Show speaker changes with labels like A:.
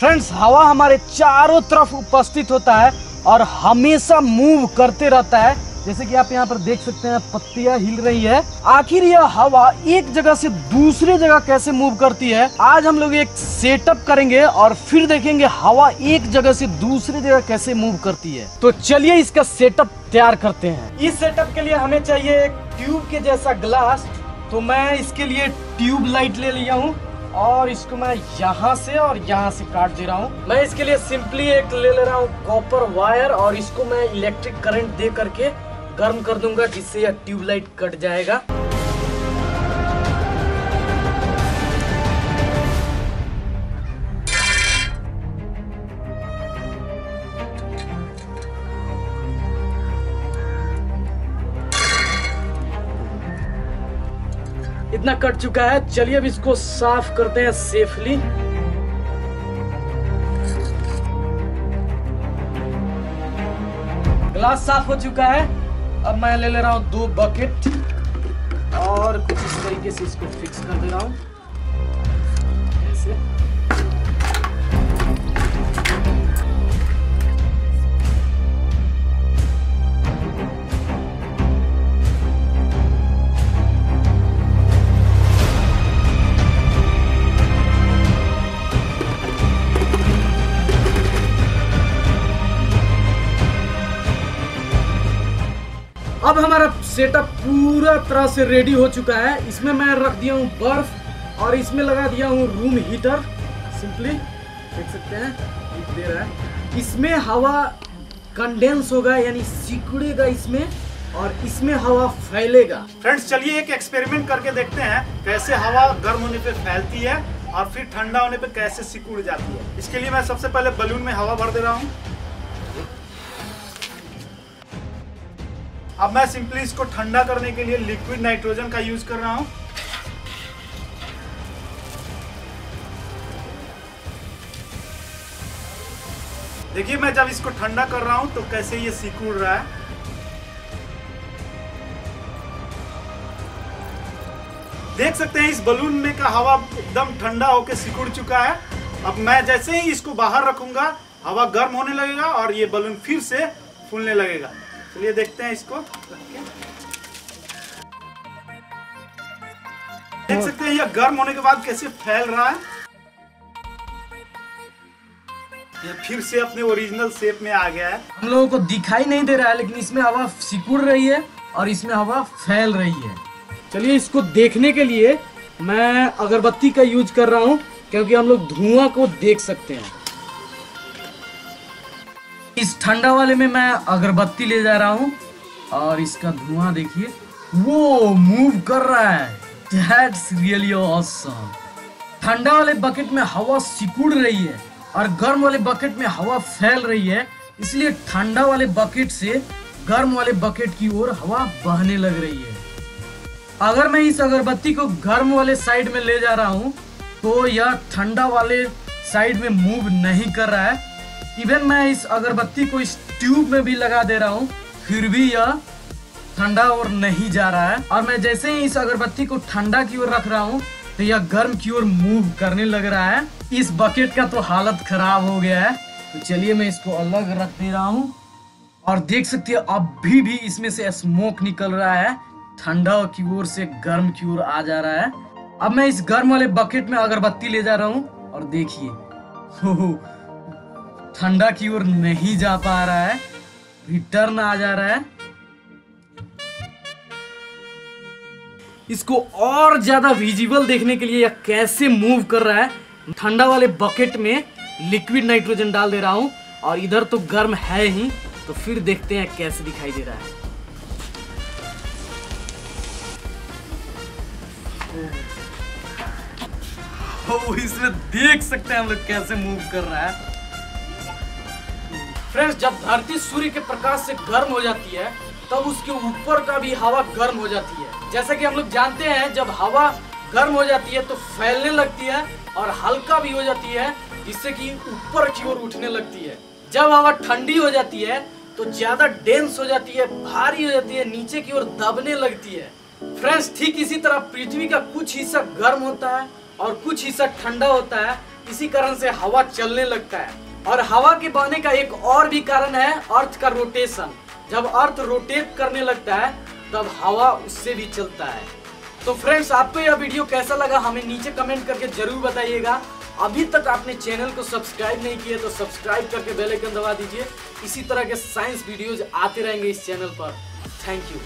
A: Friends हवा हमारे चारों तरफ़ उपस्थित होता है और हमेशा मूव करते रहता है। जैसे कि आप यहाँ पर देख सकते हैं, पत्तियाँ हिल रही है। आखिर यह हवा एक जगह से दूसरे जगह कैसे मूव करती है? आज हम लोग एक सेटअप करेंगे और फिर देखेंगे हवा एक जगह से दूसरी जगह कैसे मूव करती है। तो चलिए इसका सेटअप तैयार करते हैं। इस सेटअप के लिए हमें चाहिए एक ट्यूब के जैसा ग्लास तो मैं इसके लिए ट्यूब लाइट ले लिया हूँ। और इसको मैं यहाँ से और यहाँ से काट दे रहा हूँ। मैं इसके लिए सिंपली एक ले ले रहा हूँ कॉपर वायर और इसको मैं इलेक्ट्रिक करंट दे करके गर्म कर दूँगा जिससे यह ट्यूबलाइट कट जाएगा। इतना कट चुका है, चलिए अब इसको साफ़ करते हैं सेफली ग्लास साफ़ हो चुका है। अब मैं ले ले रहा हूँ दो बकेट और कुछ इस तरीके से इसको फिक्स कर दे रहा हूँ। ऐसे। अब हमारा सेटअप पूरा तरह से रेडी हो चुका है। इसमें मैं रख दिया हूँ बर्फ़ और इसमें लगा दिया हूँ रूम हीटर सिंपली देख सकते हैं दे रहा है। इसमें हवा कंडेंस होगा, यानी सिकुड़ेगा इसमें और इसमें हवा फैलेगा।
B: फ्रेंड्स चलिए एक एक्सपेरिमेंट करके देखते हैं कैसे हवा गर्म होने पे फैलती है और फिर ठंडा होने पे कैसे सिकुड़ जाती है। इसके लिए मैं सबसे पहले बलून में हवा भर दे रहा हूँ। अब मैं सिंपली इसको ठंडा करने के लिए लिक्विड नाइट्रोजन का यूज़ कर रहा हूँ। देखिए, मैं जब इसको ठंडा कर रहा हूँ तो कैसे ये सिकुड़ रहा है। देख सकते हैं, इस बलून में का हवा एकदम ठंडा होकर सिकुड़ चुका है। अब मैं जैसे ही इसको बाहर रखूँगा, हवा गर्म होने लगेगा और ये बलून फिर से फूलने लगेगा। चलिए देखते हैं इसको। देख सकते हैं, यह गर्म होने के बाद कैसे फैल रहा है। ये फिर से अपने ओरिजिनल शेप में आ गया है।
A: हम लोगों को दिखाई नहीं दे रहा है, लेकिन इसमें हवा सिकुड़ रही है और इसमें हवा फैल रही है। चलिए इसको देखने के लिए मैं अगरबत्ती का यूज़ कर रहा हूँ, क्योंकि हम लोग धुआँ को देख सकते हैं। इस ठंडा वाले में मैं अगरबत्ती ले जा रहा हूँ और इसका धुआँ देखिए। वो मूव कर रहा है। दैट्स रियली ऑसम ठंडा वाले बकेट में हवा सिकुड़ रही है और गर्म वाले बकेट में हवा फैल रही है। इसलिए ठंडा वाले बकेट से गर्म वाले बकेट की ओर हवा बहने लग रही है। अगर मैं इस अगरबत्ती को गर्म वाले साइड में ले जा रहा हूँ तो यह ठंडा वाले साइड में मूव नहीं कर रहा है। इवन मैं इस अगरबत्ती को इस ट्यूब में भी लगा दे रहा हूँ, फिर भी यह ठंडा और नहीं जा रहा है। और मैं जैसे ही इस अगरबत्ती को ठंडा की ओर रख रहा हूँ तो यह गर्म की ओर मूव करने लग रहा है। इस बकेट का तो हालत खराब हो गया है। तो चलिए मैं इसको अलग रख दे रहा हूँ। और देख सकते हैं, अभी भी इसमें से स्मोक निकल रहा है। ठंडा की ओर से गर्म की ओर आ जा रहा है। अब मैं इस गर्म वाले बकेट में अगरबत्ती ले जा रहा हूँ। और देखिए ठंडा की ओर नहीं जा पा रहा है रिटर्न आ जा रहा है। इसको और ज़्यादा विजिबल देखने के लिए यह कैसे मूव कर रहा है? ठंडा वाले बकेट में लिक्विड नाइट्रोजन डाल दे रहा हूँ और इधर तो गर्म है ही तो फिर देखते हैं कैसे दिखाई दे रहा है। ओ, इसमें देख सकते हैं हम लोग कैसे मूव कर रहा है। फ्रेंड्स, जब धरती सूर्य के प्रकाश से गर्म हो जाती है, तब उसके ऊपर का भी हवा गर्म हो जाती है। जैसा कि हम लोग जानते हैं, जब हवा गर्म हो जाती है तो फैलने लगती है और हल्का भी हो जाती है, जिससे कि ऊपर की ओर उठने लगती है। जब हवा ठंडी हो जाती है तो ज़्यादा डेंस हो जाती है, भारी हो जाती है, नीचे की ओर दबने लगती है। फ्रेंड्स, ठीक इसी तरह पृथ्वी का कुछ हिस्सा गर्म होता है और कुछ हिस्सा ठंडा होता है, इसी कारण से हवा चलने लगता है। और हवा के बहने का एक और भी कारण है अर्थ का रोटेशन जब अर्थ रोटेट करने लगता है, तब हवा उससे भी चलता है। तो फ्रेंड्स आपको यह वीडियो कैसा लगा हमें नीचे कमेंट करके ज़रूर बताइएगा। अभी तक आपने चैनल को सब्सक्राइब नहीं किया तो सब्सक्राइब करके बेल आइकन दबा दीजिए। इसी तरह के साइंस वीडियोज़ आते रहेंगे इस चैनल पर। Thank you